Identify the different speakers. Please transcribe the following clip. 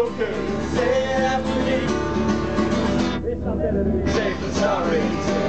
Speaker 1: okay. Say it after me. Say sorry.